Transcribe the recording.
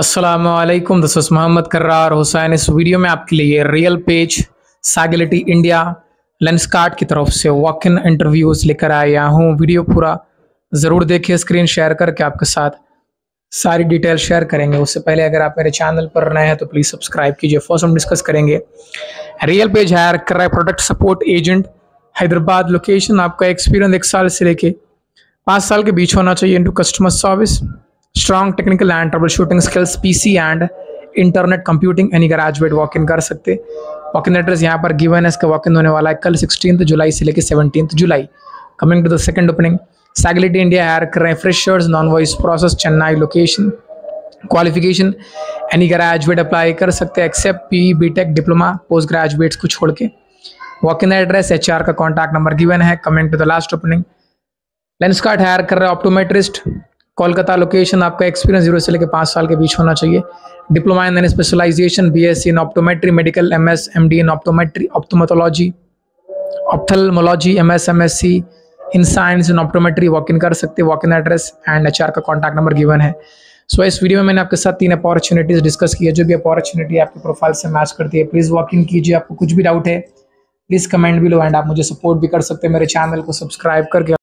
असलकुम दस मोहम्मद कर्रार हुसैन इस वीडियो में आपके लिए RealPage Sagility India Lenskart की तरफ़ से वॉक इन इंटरव्यूज़ लेकर आया हूँ। वीडियो पूरा ज़रूर देखिए स्क्रीन शेयर करके आपके साथ सारी डिटेल शेयर करेंगे। उससे पहले अगर आप मेरे चैनल पर नए हैं तो प्लीज़ सब्सक्राइब कीजिए। फ़र्स्ट हम डिस्कस करेंगे रियल पेज हायर कर रहा है product support agent Hyderabad location आपका एक्सपीरियंस एक साल से लेके पाँच साल के बीच होना चाहिए into customer service strong technical and troubleshooting skills PC and internet computing any graduate walk in कर सकते। वॉक इन एड्रेस यहाँ पर गिवन है, इसका वॉक इन होने वाला है कल सिक्सटीन जुलाई से लेकर seventeen July. Coming to the second opening Sagility India hire कर non voice process Chennai location qualification any graduate apply कर सकते हैं except P B tech diploma post graduates को छोड़ के। Walk in address H R का contact number given है। Coming to the last opening Lenskart hire कर रहे ऑप्टोमेट्रिस्ट कोलकाता लोकेशन आपका एक्सपीरियंस ज़ीरो से लेकर पाँच साल के बीच होना चाहिए। Diploma in specialization B S C in optometry medical M S M D in optometry optometology ophthalmology M S M S C in science in optometry walk in कर सकते walk in address and H R का contact number given है। So so, इस video में मैंने आपके साथ तीन अपॉर्चुनिटीज़ डिस्कस की है जो भी अपॉर्चुनिटी आपके प्रोफ़ाइल से मैच करती है प्लीज़ वॉक इन कीजिए आपको कुछ भी डाउट है प्लीज़ कमेंट भी लो एंड आप मुझे सपोर्ट भी कर सकते हैं मेरे चैनल को सब्सक्राइब करके।